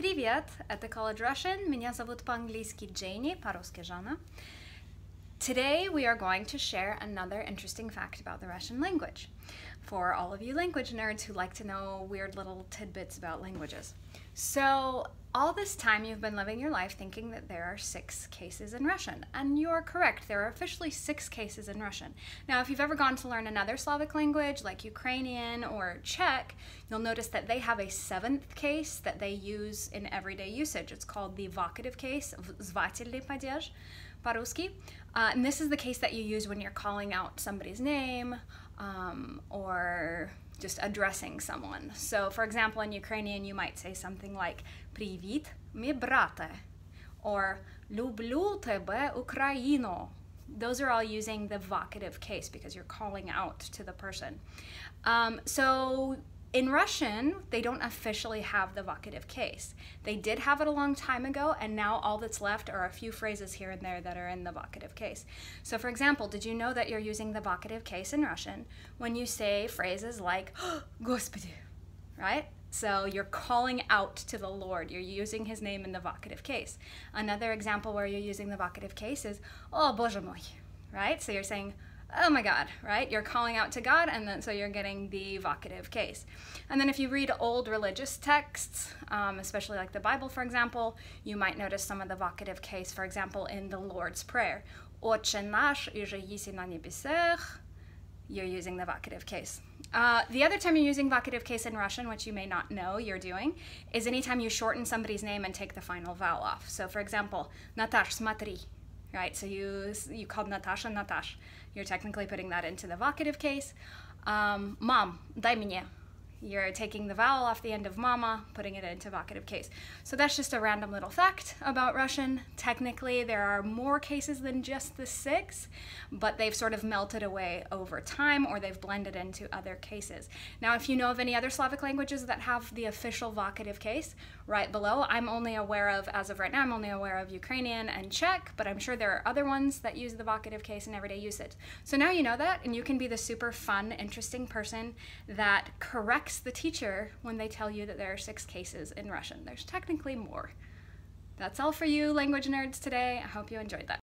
Привет! Это College Russian. Меня зовут по-английски Джейни, по-русски Жанна. Today we are going to share another interesting fact about the Russian language for all of you language nerds who like to know weird little tidbits about languages. So, all this time you've been living your life thinking that there are six cases in Russian, and you are correct, there are officially six cases in Russian. Now if you've ever gone to learn another Slavic language like Ukrainian or Czech, you'll notice that they have a seventh case that they use in everyday usage. It's called the vocative case, звательный падеж, по-русски. And this is the case that you use when you're calling out somebody's name um, or just addressing someone. So, for example, in Ukrainian, you might say something like Привіт, мій брате, or Люблю тебе, Україно. Those are all using the vocative case because you're calling out to the person. Um, so in Russian, they don't officially have the vocative case. They did have it a long time ago, and now all that's left are a few phrases here and there that are in the vocative case. So, for example, did you know that you're using the vocative case in Russian when you say phrases like Господи, right? So you're calling out to the Lord. You're using his name in the vocative case. Another example where you're using the vocative case is, Oh, Боже мой, right? So you're saying, oh my God, right? You're calling out to God, and then so you're getting the vocative case. And then if you read old religious texts, um, especially like the Bible, for example, you might notice some of the vocative case, for example, in the Lord's Prayer. Отче наш, иже еси на небесах, you're using the vocative case. Uh, the other time you're using vocative case in Russian, which you may not know you're doing, is anytime you shorten somebody's name and take the final vowel off. So, for example, Natash, смотри, right? So you you called Natasha Natash. You're technically putting that into the vocative case. Um, Mom, дай мне. You're taking the vowel off the end of mama, putting it into vocative case. So that's just a random little fact about Russian. Technically, there are more cases than just the six, but they've sort of melted away over time or they've blended into other cases. Now, if you know of any other Slavic languages that have the official vocative case, right below, I'm only aware of, as of right now, I'm only aware of Ukrainian and Czech, but I'm sure there are other ones that use the vocative case in everyday usage. So now you know that, and you can be the super fun, interesting person that the teacher when they tell you that there are six cases in Russian. There's technically more. That's all for you, language nerds, today. I hope you enjoyed that.